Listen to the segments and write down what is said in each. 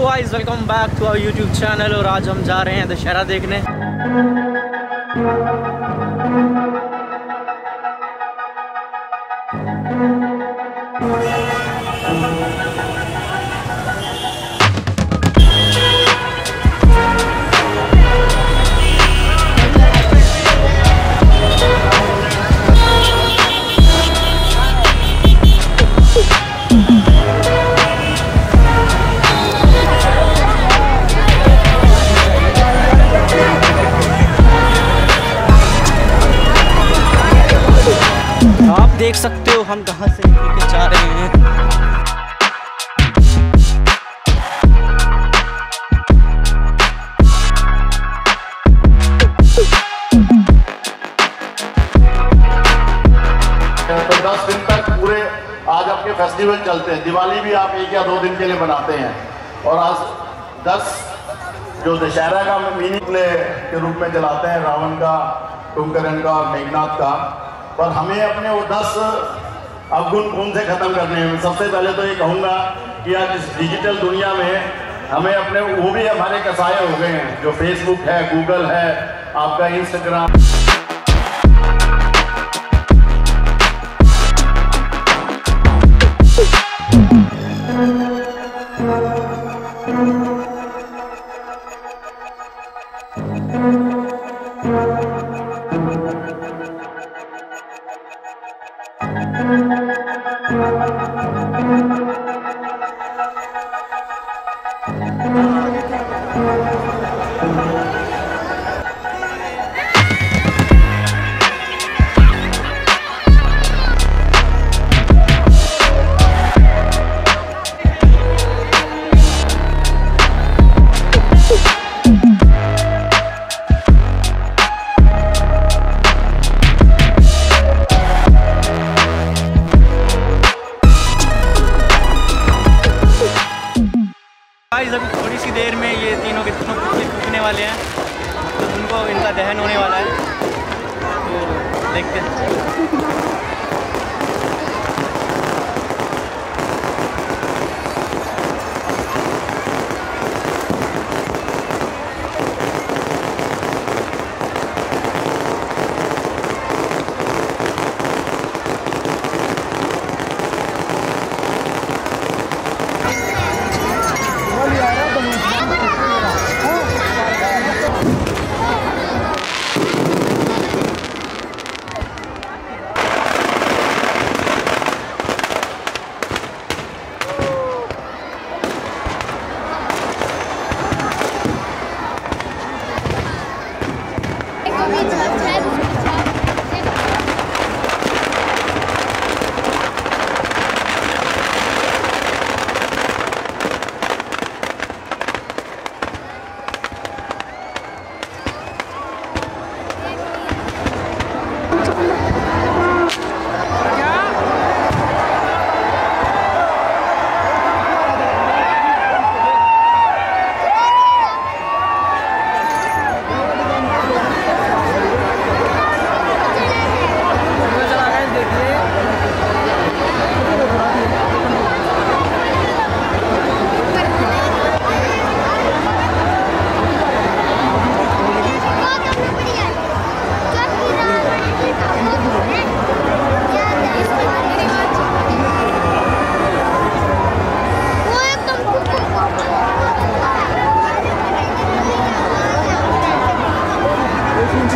Guys welcome back to our YouTube channel और आज हम जा रहे हैं दशहरा देखने। सकते हो? हम कहाँ से निकल के जा रहे हैं? दस दिन तक पूरे आज आपके फेस्टिवल चलते हैं। दिवाली भी आप एक या दो दिन के लिए बनाते हैं। और आज दस जो दशहरा का मीनिंग के रूप में जलाते हैं, रावण का कुंभकर्ण का और मेघनाथ का पर हमें अपने वो दस अवगुण कौन से खत्म करने हैं? सबसे पहले तो ये कहूँगा कि आज इस डिजिटल दुनिया में हमें अपने, वो भी हमारे कसाए हो गए हैं, जो फेसबुक है गूगल है, आपका इंस्टाग्राम गाइस Thank you. सी देर में ये तीनों के तीनों कुत्ते टूटने वाले हैं। तो उनको इनका दहन होने वाला है। तो देखते हैं।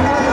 वो एकदम